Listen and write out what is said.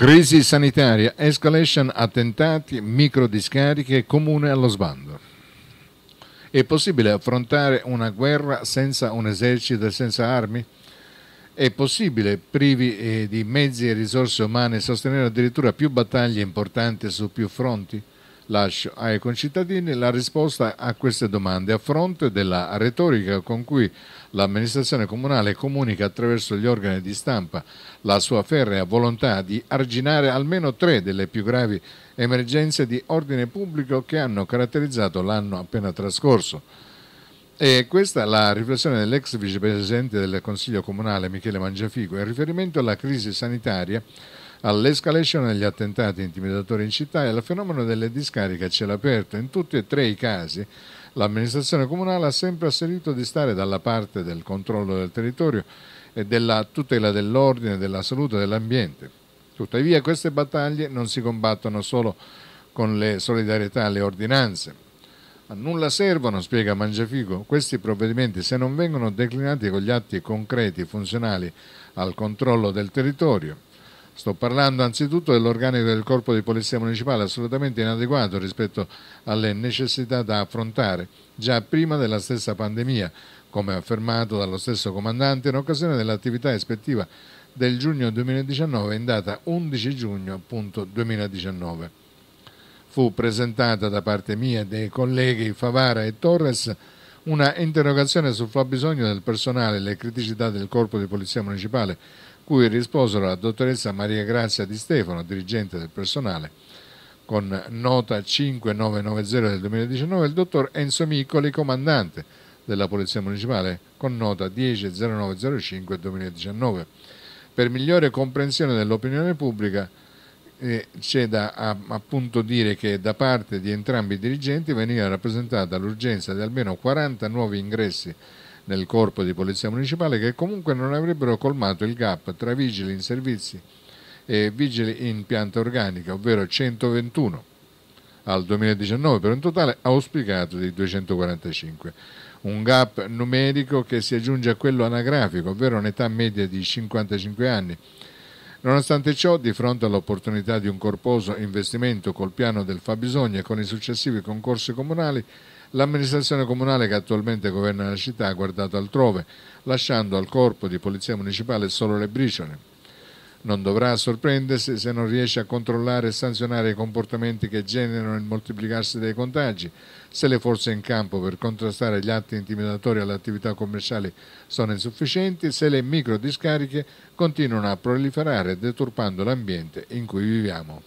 Crisi sanitaria, escalation, attentati, microdiscariche, comune allo sbando. È possibile affrontare una guerra senza un esercito e senza armi? È possibile, privi eh, di mezzi e risorse umane, sostenere addirittura più battaglie importanti su più fronti? Lascio ai concittadini la risposta a queste domande a fronte della retorica con cui l'amministrazione comunale comunica attraverso gli organi di stampa la sua ferrea volontà di arginare almeno tre delle più gravi emergenze di ordine pubblico che hanno caratterizzato l'anno appena trascorso. E questa è la riflessione dell'ex vicepresidente del Consiglio Comunale Michele Mangiafico in riferimento alla crisi sanitaria, all'escalation degli attentati intimidatori in città e al fenomeno delle discariche a cielo aperto. In tutti e tre i casi l'amministrazione comunale ha sempre asserito di stare dalla parte del controllo del territorio e della tutela dell'ordine, della salute e dell'ambiente. Tuttavia queste battaglie non si combattono solo con le solidarietà e le ordinanze. A nulla servono, spiega Mangiafico, questi provvedimenti se non vengono declinati con gli atti concreti funzionali al controllo del territorio. Sto parlando anzitutto dell'organico del corpo di polizia municipale assolutamente inadeguato rispetto alle necessità da affrontare già prima della stessa pandemia, come affermato dallo stesso comandante in occasione dell'attività ispettiva del giugno 2019 in data 11 giugno appunto, 2019. Fu presentata da parte mia e dei colleghi Favara e Torres una interrogazione sul fabbisogno del personale e le criticità del corpo di polizia municipale cui risposero la dottoressa Maria Grazia Di Stefano, dirigente del personale, con nota 5990 del 2019, e il dottor Enzo Miccoli, comandante della Polizia Municipale, con nota 100905 del 2019. Per migliore comprensione dell'opinione pubblica eh, c'è da a, appunto dire che da parte di entrambi i dirigenti veniva rappresentata l'urgenza di almeno 40 nuovi ingressi nel corpo di polizia municipale che comunque non avrebbero colmato il gap tra vigili in servizi e vigili in pianta organica, ovvero 121 al 2019 per un totale auspicato di 245. Un gap numerico che si aggiunge a quello anagrafico, ovvero un'età media di 55 anni. Nonostante ciò, di fronte all'opportunità di un corposo investimento col piano del fabbisogno e con i successivi concorsi comunali, L'amministrazione comunale che attualmente governa la città ha guardato altrove, lasciando al corpo di polizia municipale solo le briciole. Non dovrà sorprendersi se non riesce a controllare e sanzionare i comportamenti che generano il moltiplicarsi dei contagi, se le forze in campo per contrastare gli atti intimidatori alle attività commerciali sono insufficienti, se le microdiscariche continuano a proliferare deturpando l'ambiente in cui viviamo.